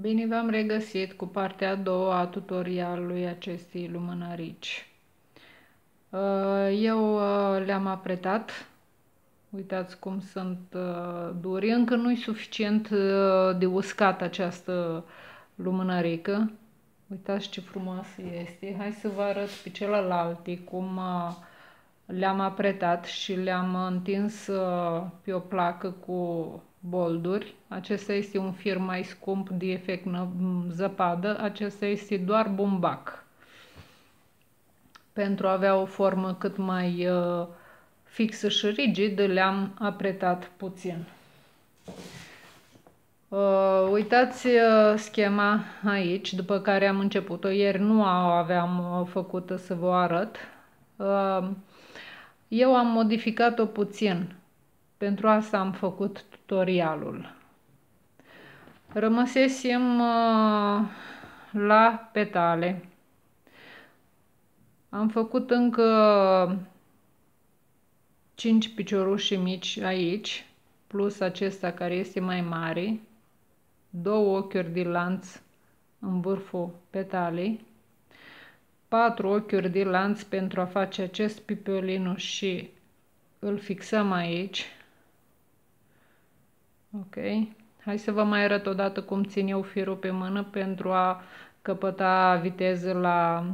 Bine v-am regăsit cu partea a doua a tutorialului acestei lumânărici. Uh, eu uh, le-am apretat. Uitați cum sunt uh, duri. Încă nu e suficient de uscat această lumânărică. Uitați ce frumoasă este. Hai să vă arăt pe celelalte cum le-am apretat și le-am întins pe o placă cu bolduri. Acesta este un fir mai scump de efect zăpadă. Acesta este doar bumbac. Pentru a avea o formă cât mai uh, fixă și rigidă, le-am apretat puțin. Uh, uitați uh, schema aici, după care am început-o. Ieri nu aveam uh, făcută să vă arăt. Uh, eu am modificat-o puțin. Pentru asta am făcut tutorialul. Rămăsesem uh, la petale. Am făcut încă 5 picioruși mici aici, plus acesta care este mai mare, două ochiuri de lanț în vârful petalei, patru ochiuri de lanț pentru a face acest pipiolinu și îl fixăm aici, Ok. Hai să vă mai arăt o dată cum țin eu firul pe mână pentru a căpăta viteză la,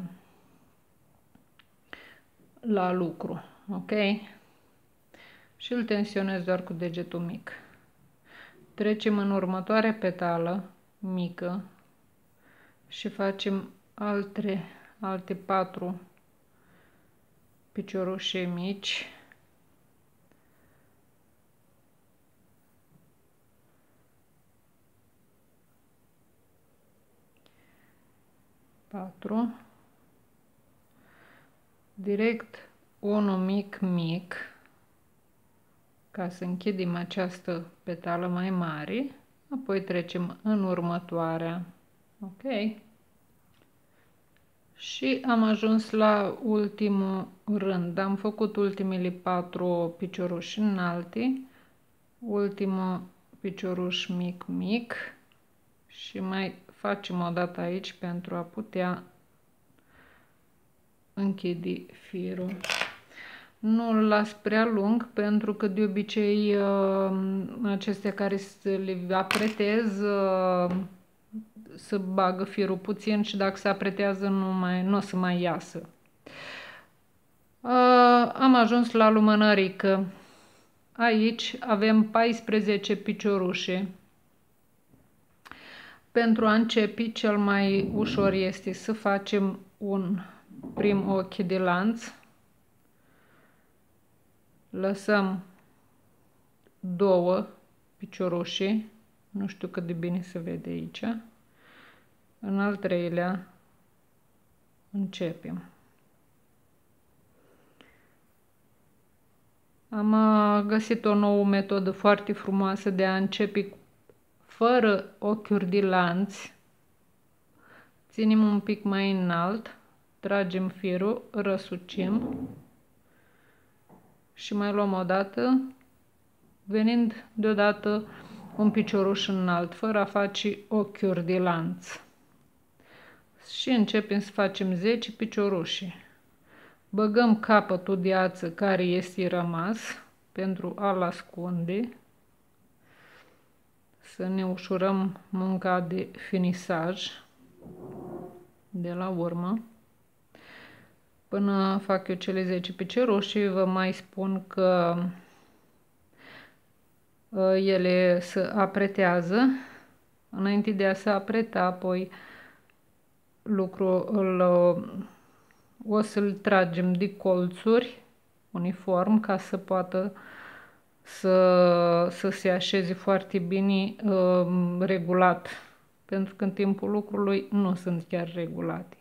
la lucru. Ok? Și îl tensionez doar cu degetul mic. Trecem în următoarea petală mică și facem alte, alte patru piciorușe mici. 4 direct unul mic mic ca să închidem această petală mai mare. Apoi trecem în următoarea. Ok. Și am ajuns la ultimul rând. Am făcut ultimele patru picioruși înalte ultimul picioruș mic mic. Și mai facem o dată aici pentru a putea închide firul. Nu îl las prea lung pentru că de obicei uh, acestea care le apretez uh, să bagă firul puțin și dacă se apretează nu, mai, nu o să mai iasă. Uh, am ajuns la lumânărică. Aici avem 14 piciorușe. Pentru a începe, cel mai ușor este să facem un prim ochi de lanț. Lăsăm două piciorușe, nu știu cât de bine se vede aici. În al treilea începem. Am uh, găsit o nouă metodă foarte frumoasă de a începe fără ochiuri de lanț, ținem un pic mai înalt, tragem firul, răsucim și mai luăm o dată, venind deodată un picioruș înalt, fără a face ochiuri de lanț. Și începem să facem 10 picioruși. Băgăm capătul de ață care este rămas pentru a-l ascunde să ne ușurăm munca de finisaj de la urmă. Până fac eu cele 10 pice roșii, vă mai spun că ă, ele se apretează. Înainte de a se apreta, apoi lucrul o să-l tragem de colțuri uniform ca să poată să, să se așeze foarte bine uh, regulat, pentru că în timpul lucrului nu sunt chiar regulate.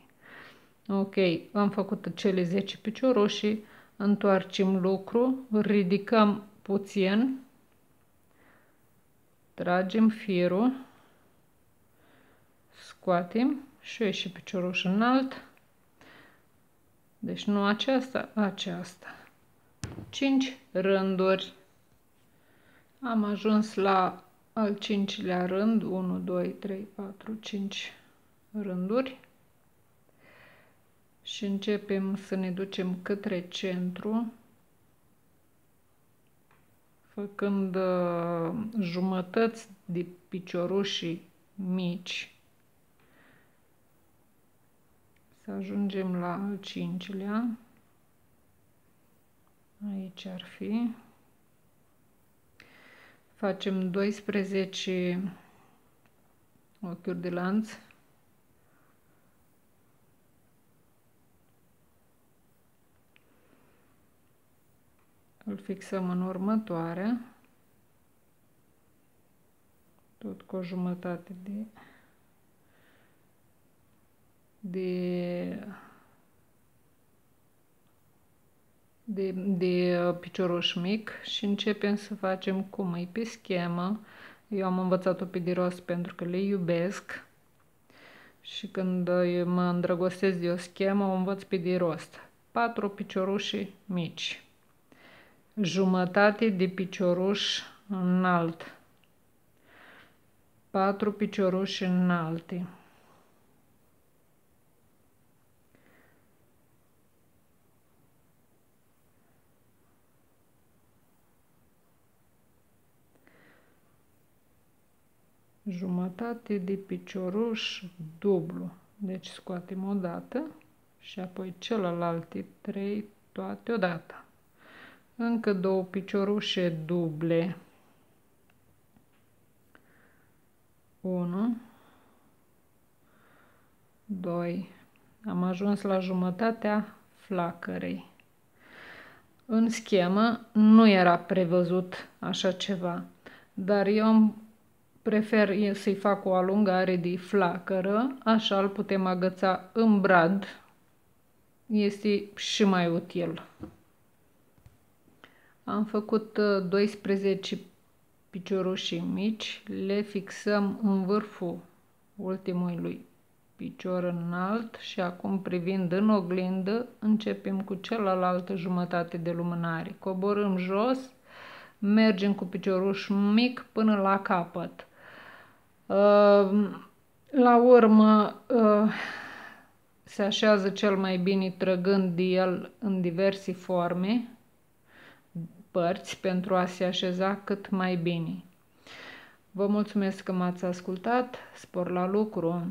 Ok, am făcut cele 10 picioruși, întoarcem lucru, ridicăm puțin, tragem firul, scoatem și ieși picioruș înalt, deci nu aceasta, aceasta. 5 rânduri am ajuns la al cincilea rând, 1, 2, 3, 4, 5 rânduri. Și începem să ne ducem către centru, făcând uh, jumătăți de piciorușii mici, să ajungem la al cincilea, aici ar fi, facem 12 ochiuri de lanț, îl fixăm în următoarea, tot cu o jumătate de, de, de, de picioruș șmic și începem să facem cum e pe schemă. Eu am învățat-o pe de rost pentru că le iubesc și când mă îndrăgostesc de o schemă, o învăț pe de rost. Patru picioruși mici jumătate de picioruș înalt, patru picioruși înalte. Jumătate de picioruș dublu. Deci scoatem o dată și apoi celelalte trei toate odată. Încă două piciorușe duble. 1 2 am ajuns la jumătatea flacărei. În schemă nu era prevăzut așa ceva dar eu prefer să-i fac o alungare de flacără așa îl putem agăța în brad este și mai util am făcut 12 uh, piciorușii mici, le fixăm în vârful ultimului picior înalt și acum privind în oglindă începem cu celălaltă jumătate de lumânare. Coborâm jos, mergem cu picioruș mic până la capăt. Uh, la urmă uh, se așează cel mai bine trăgând de el în diverse forme, părți pentru a se așeza cât mai bine. Vă mulțumesc că m-ați ascultat, spor la lucru!